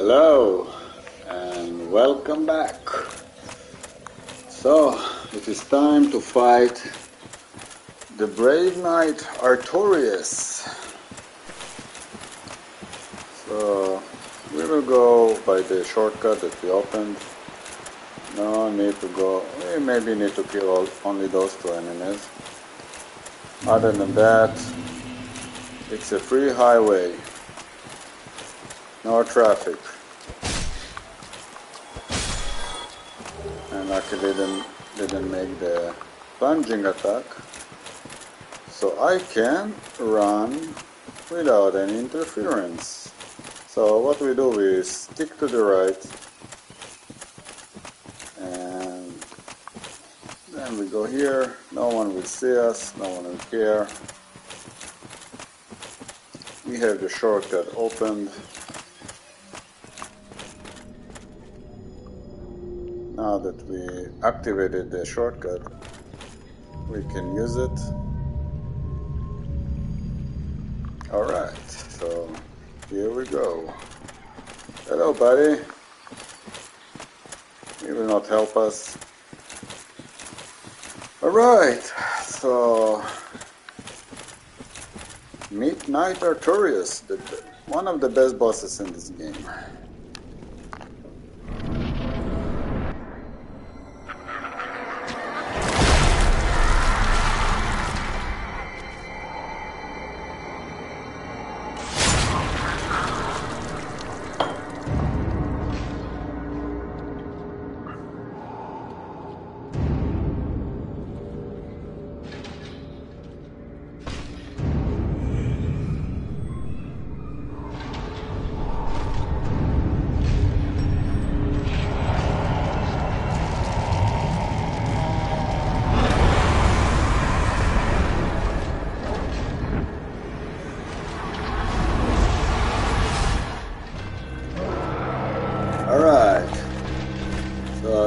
Hello and welcome back. So it is time to fight the brave knight Artorias. So we will go by the shortcut that we opened. No need to go. We maybe need to kill all, only those two enemies. Other than that, it's a free highway. No traffic. Luckily didn't didn't make the plunging attack. So I can run without any interference. So what we do is stick to the right and then we go here, no one will see us, no one will care. We have the shortcut opened. Now that we activated the shortcut, we can use it. Alright, so here we go. Hello, buddy. He will not help us. Alright, so meet Knight the, one of the best bosses in this game.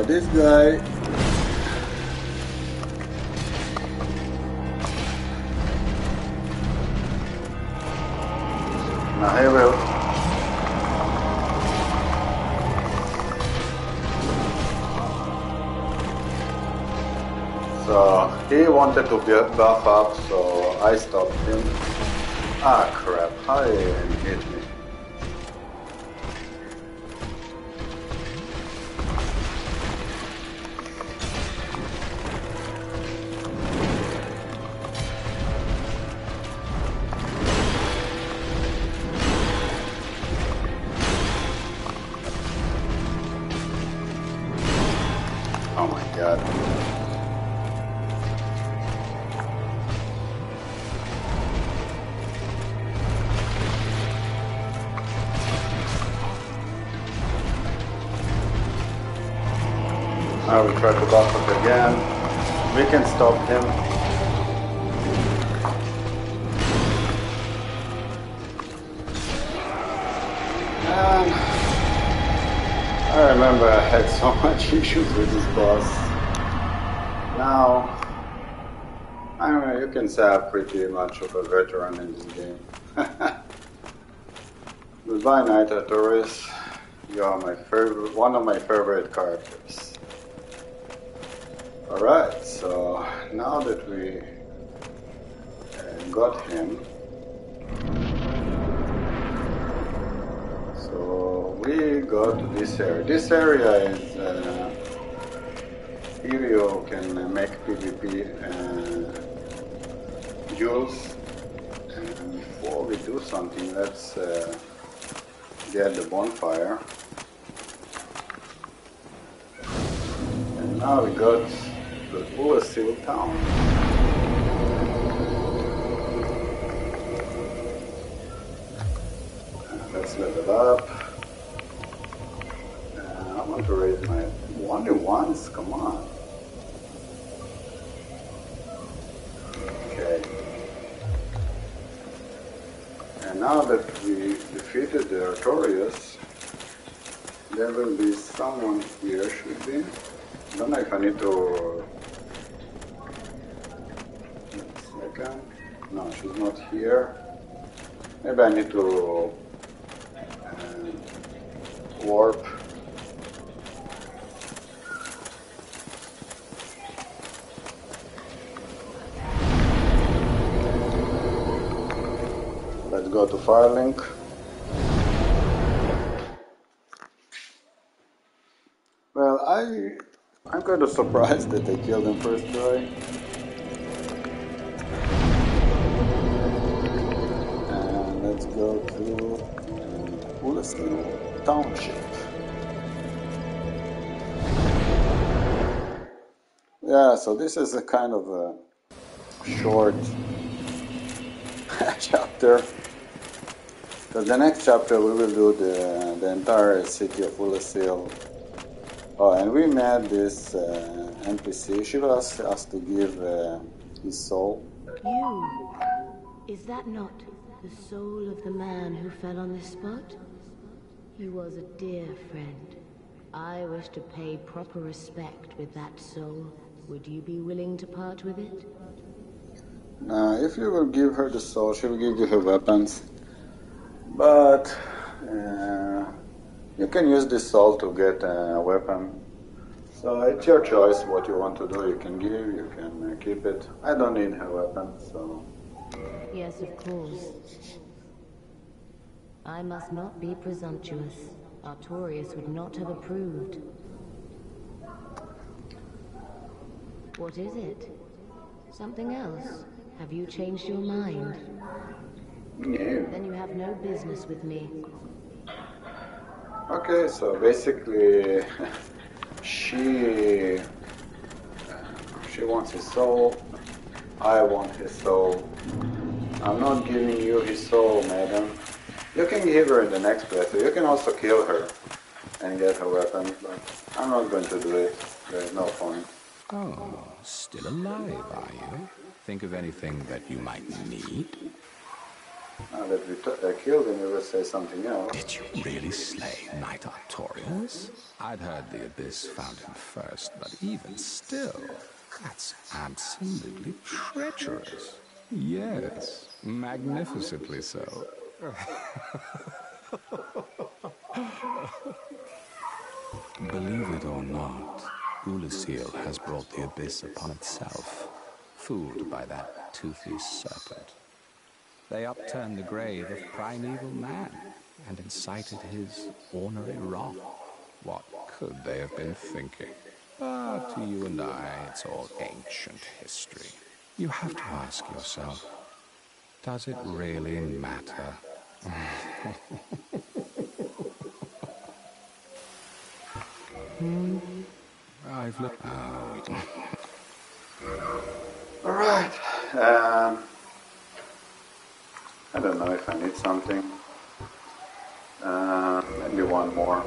This guy. Now he will So he wanted to bu- buff up, so I stopped him. Ah crap, he hit Oh my god. Now we try to buff it again. We can stop him. And I remember I had so much issues with this boss. Now, I don't know, you can say I'm pretty much of a veteran in this game. Goodbye, Knight Artorias. You are my favorite, one of my favorite characters. Alright, so now that we uh, got him, so we go to this area. This area is uh, here you can make PvP uh, jewels. And before we do something, let's uh, get the bonfire. And now we got the Oolacile town. Let's level up. Uh, I want to raise my only once. Come on. Okay. And now that we defeated the Artorias, there will be someone here. Should be. I don't know if I need to. Second. No, she's not here. Maybe I need to warp. Let's go to Firelink. Well, I I'm kind of surprised that they killed him first try. Let's go to Oolacile Township. Yeah, so this is a kind of a short chapter. Because the next chapter we will do the, the entire city of Oolacile. Oh, and we met this uh, NPC. She asked us to give uh, his soul. You. Is that not the soul of the man who fell on this spot? He was a dear friend. I wish to pay proper respect with that soul. Would you be willing to part with it? Now, if you will give her the soul, she will give you her weapons. But uh, you can use this soul to get a weapon. So it's your choice what you want to do. You can give, you can uh, keep it. I don't need her weapon, so. Yes, of course. I must not be presumptuous. Artorias would not have approved. What is it? Something else? Have you changed your mind? No. Then you have no business with me. Okay, so basically, she she wants his soul. I want his soul. I'm not giving you his soul, madam. You can give her in the next playthrough. You can also kill her and get her weapon, but I'm not going to do it. There's no point. Oh, still alive, are you? Think of anything that you might need? Now that we t- uh, killed him, you will say something else. Did you really slay Knight Artorias? I'd heard the Abyss found him first, but even still, that's absolutely treacherous. Yes, magnificently so. Believe it or not, Oolacile has brought the Abyss upon itself, fooled by that toothy serpent. They upturned the grave of primeval man and incited his ornery wrath. What could they have been thinking? Ah, to you and I, it's all ancient history. You have to ask yourself, does it really matter? Hmm? I've looked out. All right. Um, I don't know if I need something. Uh, maybe one more.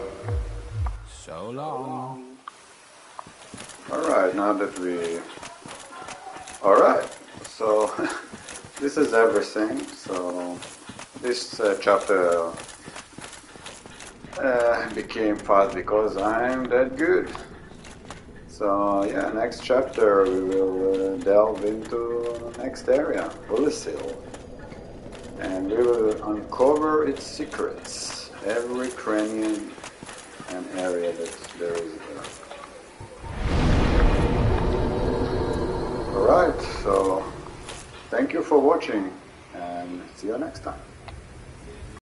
So long. All right. Now that we. All right. So this is everything. So this uh, chapter uh, became fast because I'm that good. So yeah, next chapter we will uh, delve into next area, Oolacile, and we will uncover its secrets, every cranny and area that there is there. All right, so thank you for watching, and see you next time.